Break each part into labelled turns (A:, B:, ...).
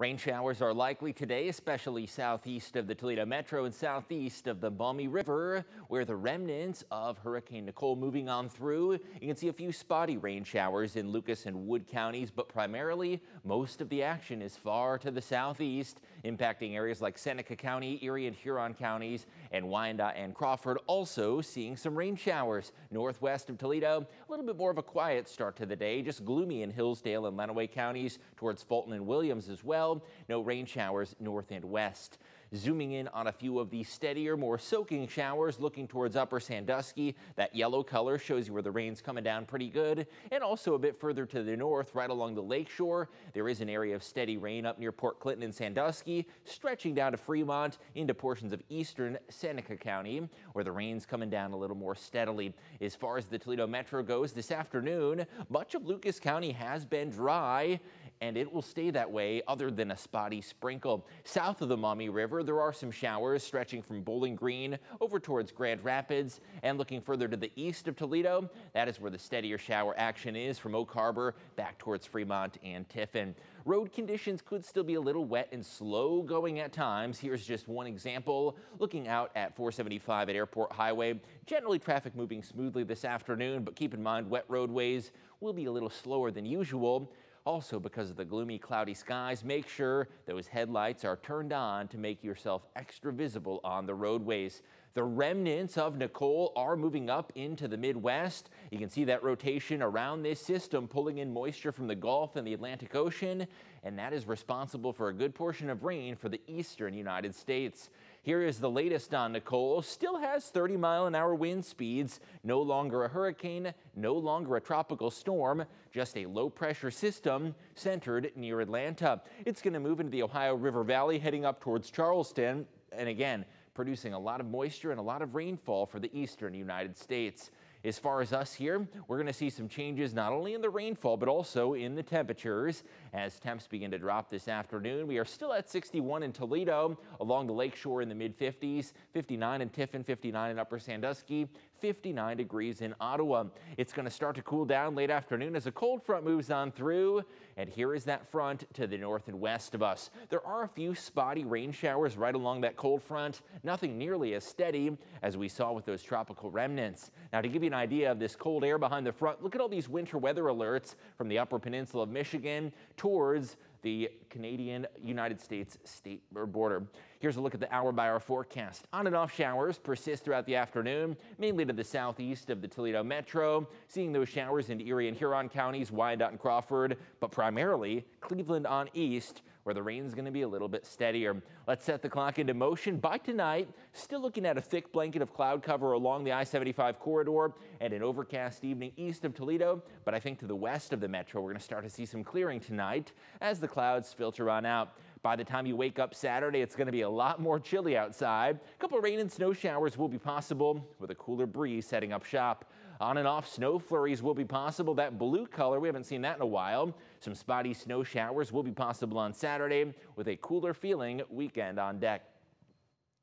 A: Rain showers are likely today, especially southeast of the Toledo Metro and southeast of the Maumee River, where the remnants of Hurricane Nicole moving on through. You can see a few spotty rain showers in Lucas and Wood counties, but primarily most of the action is far to the southeast, impacting areas like Seneca County, Erie and Huron counties, and Wyandot and Crawford also seeing some rain showers. Northwest of Toledo, a little bit more of a quiet start to the day, just gloomy in Hillsdale and Lenawee counties towards Fulton and Williams as well well. No rain showers north and west. Zooming in on a few of the steadier, more soaking showers looking towards upper Sandusky. That yellow color shows you where the rain's coming down pretty good. And also a bit further to the north, right along the lakeshore, there is an area of steady rain up near Port Clinton and Sandusky, stretching down to Fremont into portions of eastern Seneca County, where the rain's coming down a little more steadily. As far as the Toledo Metro goes this afternoon, much of Lucas County has been dry, and it will stay that way other than a spotty sprinkle. South of the Maumee River, there are some showers stretching from Bowling Green over towards Grand Rapids and looking further to the east of Toledo. That is where the steadier shower action is from Oak Harbor back towards Fremont and Tiffin. Road conditions could still be a little wet and slow going at times. Here's just one example. Looking out at 475 at Airport Highway. Generally traffic moving smoothly this afternoon, but keep in mind wet roadways will be a little slower than usual. Also, because of the gloomy, cloudy skies, make sure those headlights are turned on to make yourself extra visible on the roadways. The remnants of Nicole are moving up into the Midwest. You can see that rotation around this system pulling in moisture from the Gulf and the Atlantic Ocean, and that is responsible for a good portion of rain for the eastern United States. Here is the latest on Nicole. Still has 30 mile an hour wind speeds. No longer a hurricane, no longer a tropical storm, just a low pressure system centered near Atlanta. It's going to move into the Ohio River Valley heading up towards Charleston. And again, producing a lot of moisture and a lot of rainfall for the eastern United States. As far as us here, we're going to see some changes not only in the rainfall, but also in the temperatures. As temps begin to drop this afternoon, we are still at 61 in Toledo, along the lakeshore in the mid 50s, 59 in Tiffin, 59 in Upper Sandusky, 59 degrees in Ottawa. It's going to start to cool down late afternoon as a cold front moves on through. And here is that front to the north and west of us. There are a few spotty rain showers right along that cold front. Nothing nearly as steady as we saw with those tropical remnants. Now, to give you an idea of this cold air behind the front, look at all these winter weather alerts from the upper peninsula of Michigan towards the Canadian United States state border. Here's a look at the hour by hour forecast. On and off showers persist throughout the afternoon, mainly to the southeast of the Toledo Metro, seeing those showers in Erie and Huron counties, Wyandot and Crawford, but primarily Cleveland on east where the rain's going to be a little bit steadier. Let's set the clock into motion. By tonight, still looking at a thick blanket of cloud cover along the I-75 corridor and an overcast evening east of Toledo, but I think to the west of the metro, we're going to start to see some clearing tonight as the clouds filter on out. By the time you wake up Saturday, it's going to be a lot more chilly outside. A couple rain and snow showers will be possible with a cooler breeze setting up shop. On and off snow flurries will be possible. That blue color, we haven't seen that in a while. Some spotty snow showers will be possible on Saturday with a cooler feeling weekend on deck.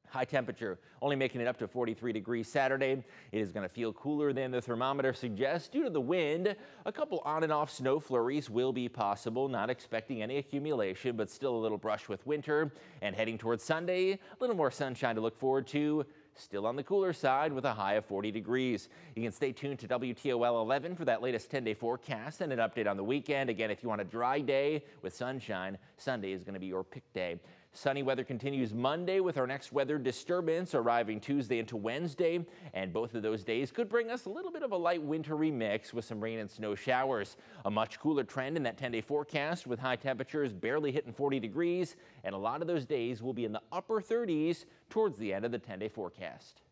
A: High temperature only making it up to 43 degrees Saturday. It is going to feel cooler than the thermometer suggests due to the wind. A couple on and off snow flurries will be possible. Not expecting any accumulation, but still a little brush with winter. And heading towards Sunday, a little more sunshine to look forward to still on the cooler side with a high of 40 degrees. You can stay tuned to WTOL 11 for that latest 10-day forecast and an update on the weekend. Again, if you want a dry day with sunshine, Sunday is going to be your pick day. Sunny weather continues Monday with our next weather disturbance arriving Tuesday into Wednesday. And both of those days could bring us a little bit of a light wintry mix with some rain and snow showers. A much cooler trend in that 10 day forecast with high temperatures barely hitting 40 degrees. And a lot of those days will be in the upper 30s towards the end of the 10 day forecast.